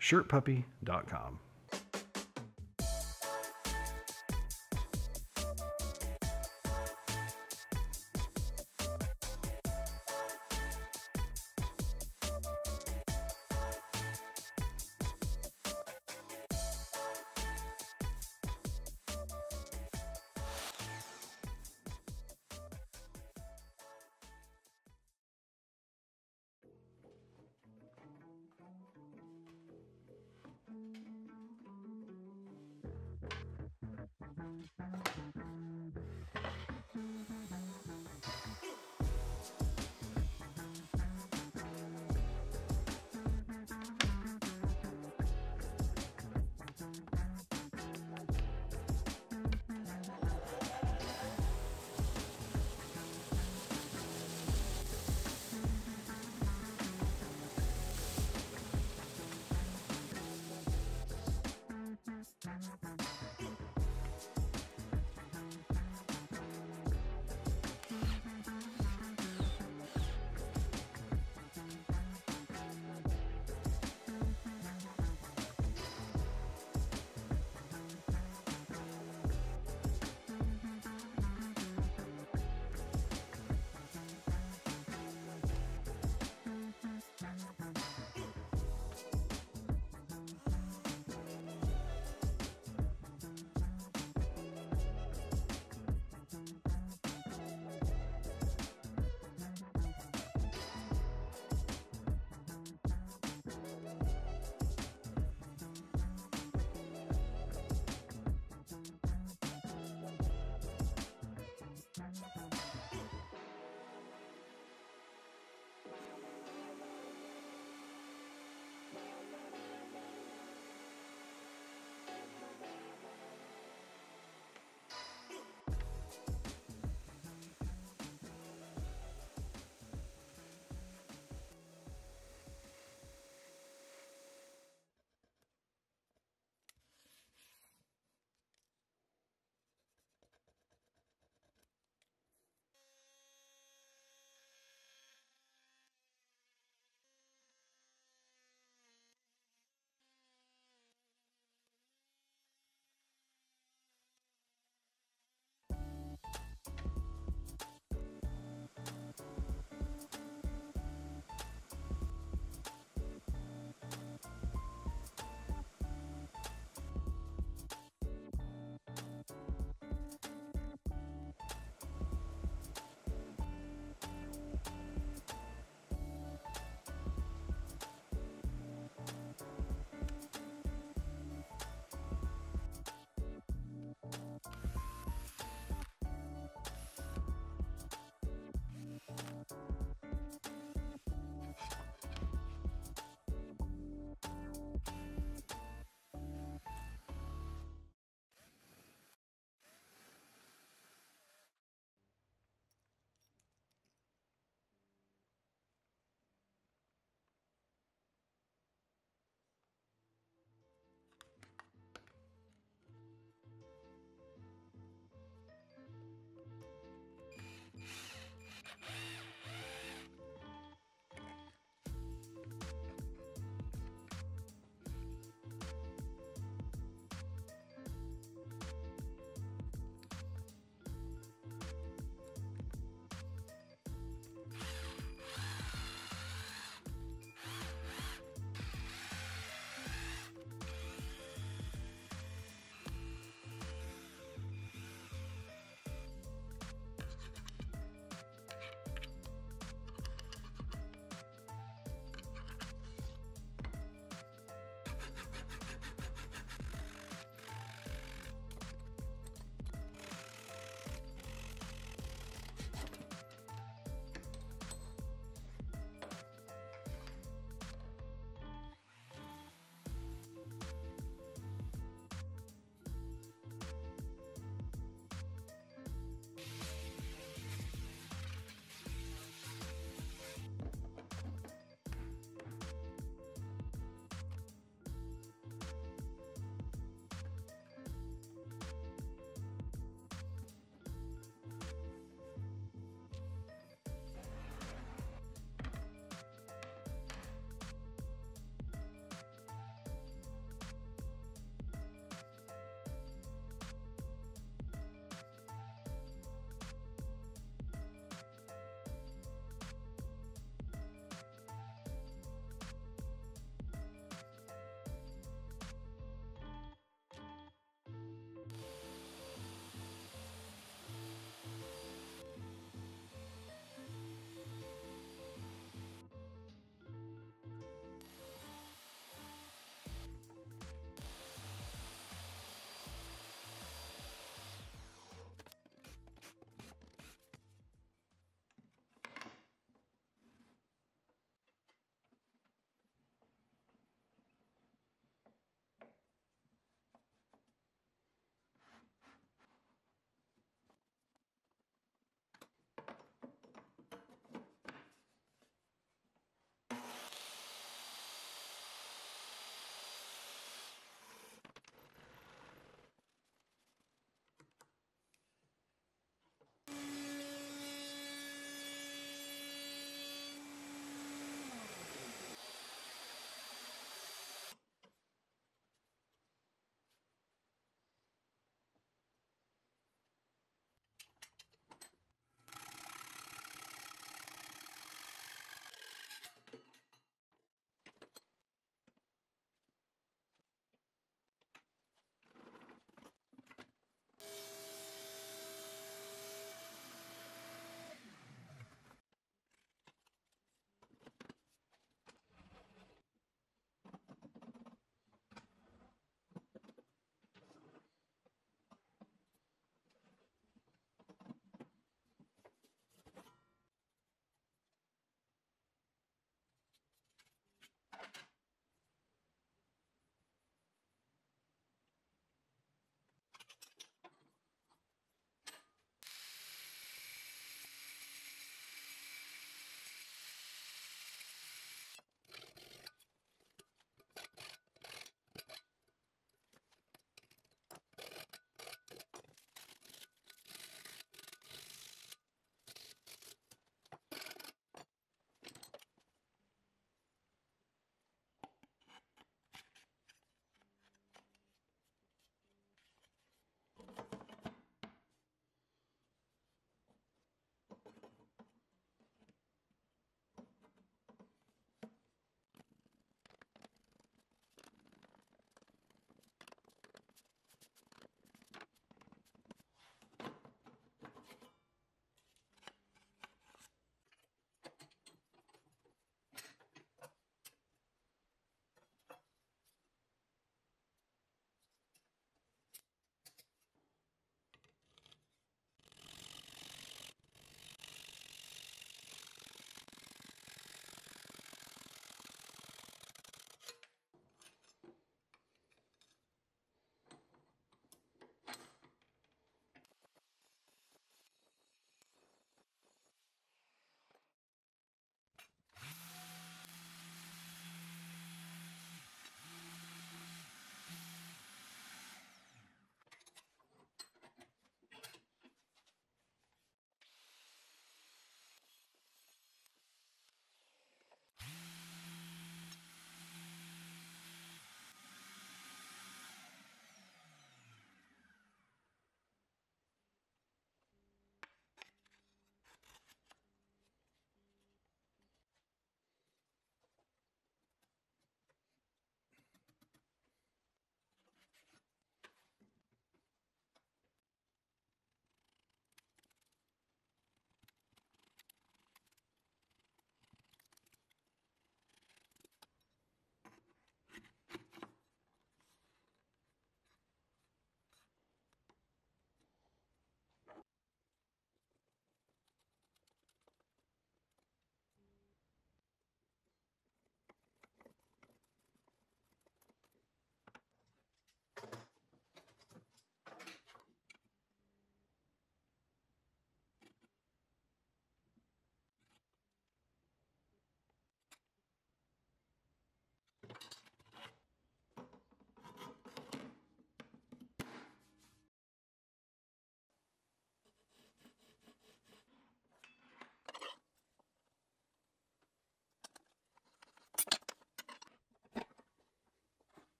shirtpuppy.com.